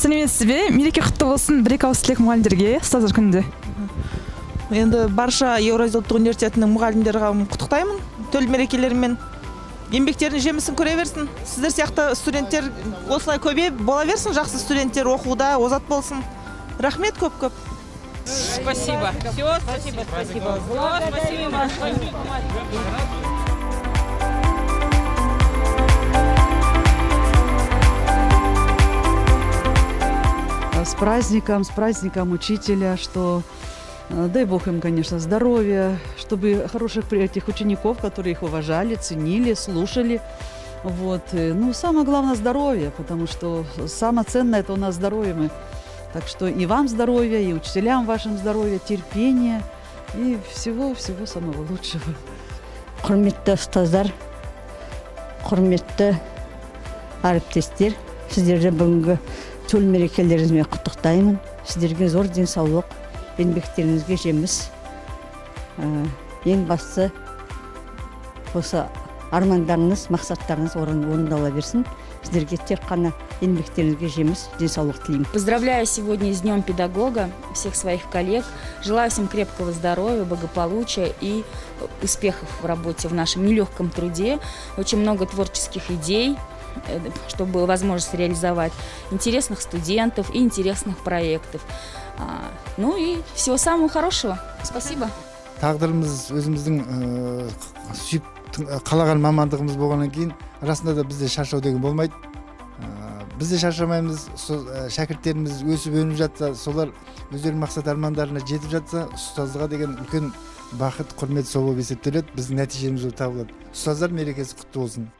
сәлеметсіз бе мереке құтты болсын бір екі ауыз тілек мұғалімдерге ұстаздар күнінде енді барша еуразия ұлттық университетінің мұғалімдер қауымын құттықтаймын төл мерекелерімен еңбектерінің жемісін көре берсін сіздер сияқты студенттер осылай көбейіп бола берсін жақсы студенттер оқуда озат болсын рахмет көп көп Спасибо. Все, спасибо, спасибо. Спасибо. С праздником, с праздником учителя, что э, дай Бог им, конечно, здоровья, чтобы хороших при- этих учеников, которые их уважали, ценили, слушали. Вот. э, Ну, самое главное здоровье, потому что самое ценное это у нас здоровье мы. Так что и вам здоровья, и учителям вашим здоровья, терпения и всего-всего самого лучшего. құрметті ұстаздар құрметті әріптестер сіздерді бүгінгі төл мерекелеріңізбен құттықтаймын сіздерге зор денсаулық еңбектеріңізге жеміс Ә, ең бастысы осы армандарыңыз мақсаттарыңыз орын- орындала берсін сіздерге тек қана еңбектеріңізге жеміс денсаулық тілеймін Поздравляю сегодня с Днем педагога всех своих коллег. Желаю всем крепкого здоровья, благополучия и успехов в работе, в нашем нелегком труде. Очень много творческих идей, э, Чтобы была возможность реализовать интересных студентов и интересных проектов. Ну и всего самого хорошего. Спасибо. тағдырымыз өзіміздің ыыы, сүйіп қалаған мамандығымыз болғаннан кейін расында да бізде шаршау деген болмайды ыыы, біз де шаршамаймыз сол шәкірттеріміз өсіп өніп жатса солар өздерінің мақсат армандарына жетіп жатса ұстаздығы деген үлкен бақыт құрмет сол болып есептеледі біздің нәтижеміз болып табылады ұстаздар мерекесі құтты болсын